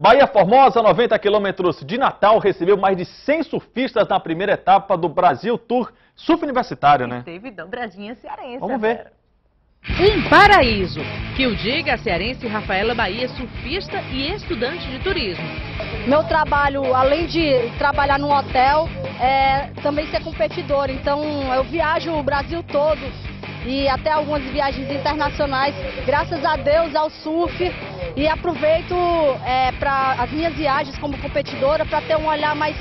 Bahia Formosa, 90 quilômetros de Natal, recebeu mais de 100 surfistas na primeira etapa do Brasil Tour Surf Universitário, né? Teve dobradinha cearense. Vamos ver. Um paraíso, que o diga a cearense Rafaela Bahia, surfista e estudante de turismo. Meu trabalho, além de trabalhar no hotel, é também ser competidor. Então eu viajo o Brasil todo e até algumas viagens internacionais, graças a Deus ao surf e aproveito é, para as minhas viagens como competidora para ter um olhar mais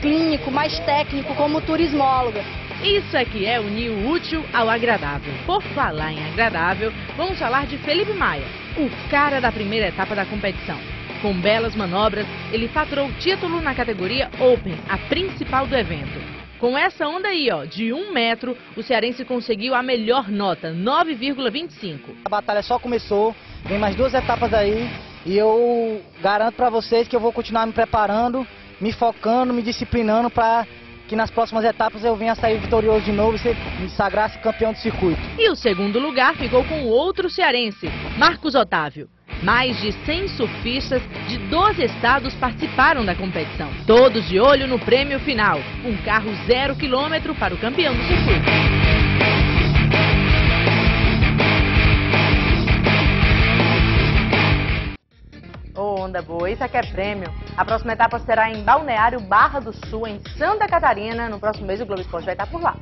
clínico, mais técnico como turismóloga. Isso aqui é unir o útil ao agradável. Por falar em agradável, vamos falar de Felipe Maia, o cara da primeira etapa da competição. Com belas manobras, ele faturou o título na categoria Open, a principal do evento. Com essa onda aí, ó, de um metro, o cearense conseguiu a melhor nota, 9,25. A batalha só começou, tem mais duas etapas aí e eu garanto para vocês que eu vou continuar me preparando, me focando, me disciplinando para que nas próximas etapas eu venha sair vitorioso de novo e ser, me sagrar campeão do circuito. E o segundo lugar ficou com outro cearense, Marcos Otávio. Mais de 100 surfistas de 12 estados participaram da competição. Todos de olho no prêmio final, um carro zero quilômetro para o campeão do circuito. onda boa, isso aqui é prêmio. A próxima etapa será em Balneário Barra do Sul, em Santa Catarina. No próximo mês o Globo Esporte vai estar por lá.